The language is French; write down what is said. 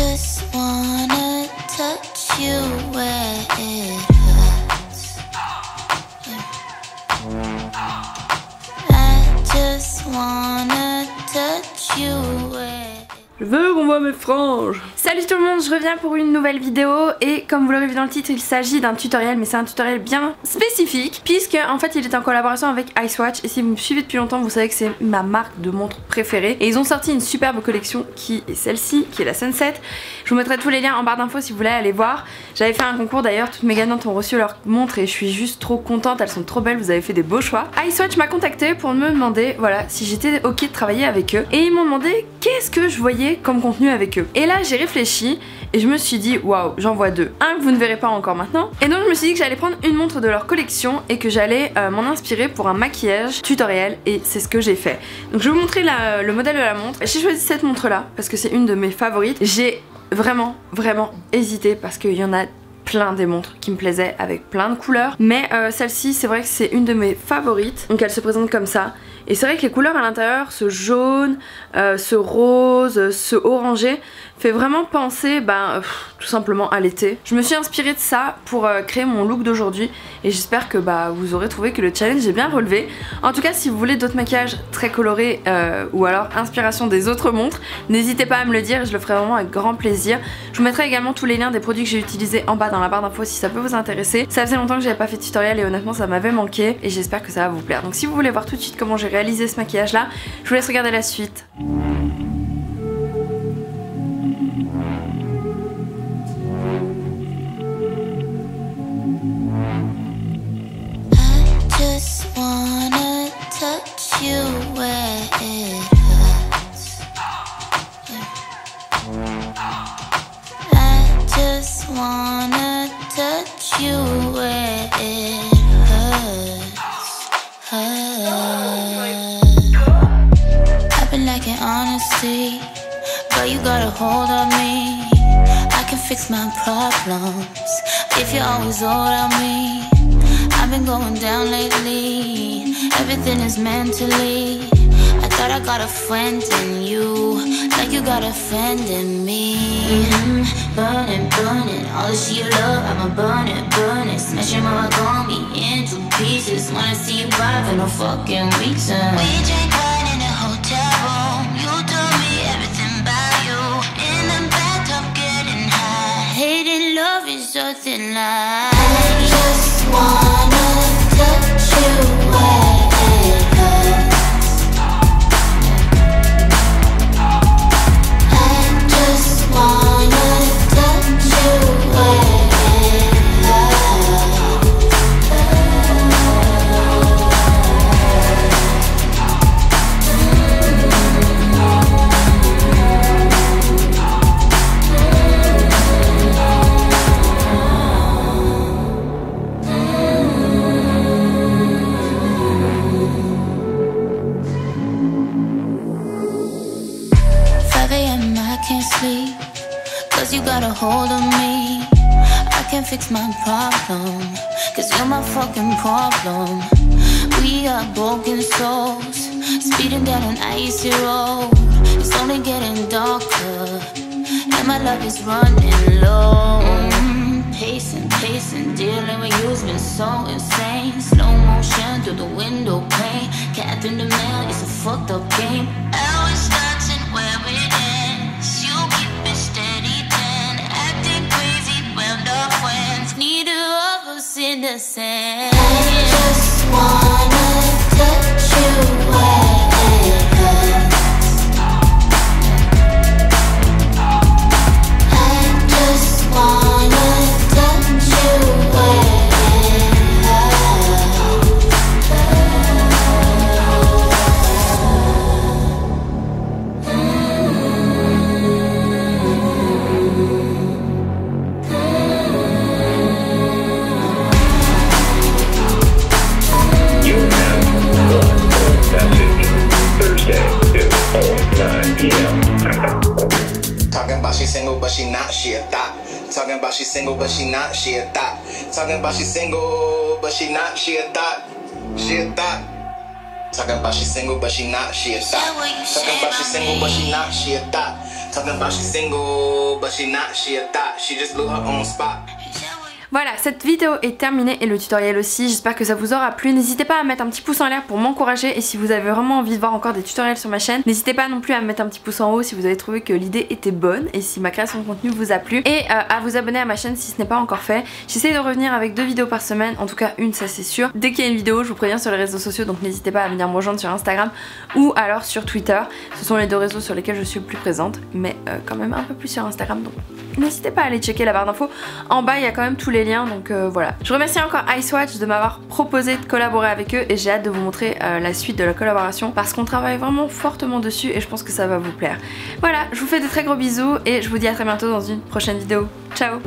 just wanna touch you where it hurts. I just wanna touch you where Je veux qu'on voit mes franges Salut tout le monde, je reviens pour une nouvelle vidéo et comme vous l'aurez vu dans le titre, il s'agit d'un tutoriel mais c'est un tutoriel bien spécifique puisque en fait il est en collaboration avec Icewatch et si vous me suivez depuis longtemps vous savez que c'est ma marque de montre préférée et ils ont sorti une superbe collection qui est celle-ci, qui est la Sunset. Je vous mettrai tous les liens en barre d'infos si vous voulez aller voir. J'avais fait un concours d'ailleurs, toutes mes gagnantes ont reçu leur montre et je suis juste trop contente, elles sont trop belles, vous avez fait des beaux choix. Icewatch m'a contacté pour me demander voilà si j'étais ok de travailler avec eux et ils m'ont demandé qu'est-ce que je voyais comme contenu avec eux. Et là j'ai réfléchi et je me suis dit waouh j'en vois deux. Un que vous ne verrez pas encore maintenant. Et donc je me suis dit que j'allais prendre une montre de leur collection et que j'allais euh, m'en inspirer pour un maquillage tutoriel et c'est ce que j'ai fait. Donc je vais vous montrer le modèle de la montre. J'ai choisi cette montre là parce que c'est une de mes favorites. J'ai vraiment vraiment hésité parce qu'il y en a plein des montres qui me plaisaient avec plein de couleurs mais euh, celle-ci c'est vrai que c'est une de mes favorites donc elle se présente comme ça et c'est vrai que les couleurs à l'intérieur, ce jaune, euh, ce rose, ce orangé, fait vraiment penser ben, tout simplement à l'été. Je me suis inspirée de ça pour euh, créer mon look d'aujourd'hui et j'espère que bah, vous aurez trouvé que le challenge est bien relevé. En tout cas, si vous voulez d'autres maquillages très colorés ou alors inspiration des autres montres, n'hésitez pas à me le dire, je le ferai vraiment avec grand plaisir. Je vous mettrai également tous les liens des produits que j'ai utilisés en bas dans la barre d'infos si ça peut vous intéresser. Ça faisait longtemps que j'avais pas fait de tutoriel et honnêtement ça m'avait manqué et j'espère que ça va vous plaire. Donc si vous voulez voir tout de suite comment j'ai réalisé ce maquillage là, je vous laisse regarder la suite. Wanna touch you where it hurts. Hurts. I've been lacking honesty, but you got a hold of me. I can fix my problems if you always order me. I've been going down lately. Everything is mentally. I thought I got a friend in you, like you got a friend in me. Mhm. Burning, burning, all this shit you love, I'ma burn it, burn it. Smash your mama, gon' be into pieces. Wanna see you ride for no fucking reason. We drank wine in a hotel room. You told me everything about you. In the bathtub, getting high. Hating love is something like. I just wanna touch you hold of me. I can't fix my problem Cause you're my fucking problem. We are broken souls Speeding down an icy road. It's only getting darker And my love is running low. Pacing, pacing Dealing with you's been so insane. Slow motion through the window pane. Cat in the mail, it's a fucked up game innocent. I just wanna Talking about she single, but she not, she a thot. Talking about she single, but she not, she a thot. She a thot. Talking about she single, but she not, she a thot. Talking about she single, but she not, she a thot. Talking about she single, but she not, she a thought. She just blew her own spot. Voilà, cette vidéo est terminée et le tutoriel aussi. J'espère que ça vous aura plu. N'hésitez pas à mettre un petit pouce en l'air pour m'encourager et si vous avez vraiment envie de voir encore des tutoriels sur ma chaîne, n'hésitez pas non plus à mettre un petit pouce en haut si vous avez trouvé que l'idée était bonne et si ma création de contenu vous a plu et euh, à vous abonner à ma chaîne si ce n'est pas encore fait. J'essaie de revenir avec deux vidéos par semaine, en tout cas une ça c'est sûr. Dès qu'il y a une vidéo, je vous préviens sur les réseaux sociaux donc n'hésitez pas à venir me rejoindre sur Instagram ou alors sur Twitter. Ce sont les deux réseaux sur lesquels je suis le plus présente, mais euh, quand même un peu plus sur Instagram donc n'hésitez pas à aller checker la barre d'infos. En bas il y a quand même tous les liens donc euh, voilà. Je remercie encore Icewatch de m'avoir proposé de collaborer avec eux et j'ai hâte de vous montrer euh, la suite de la collaboration parce qu'on travaille vraiment fortement dessus et je pense que ça va vous plaire. Voilà, je vous fais de très gros bisous et je vous dis à très bientôt dans une prochaine vidéo. Ciao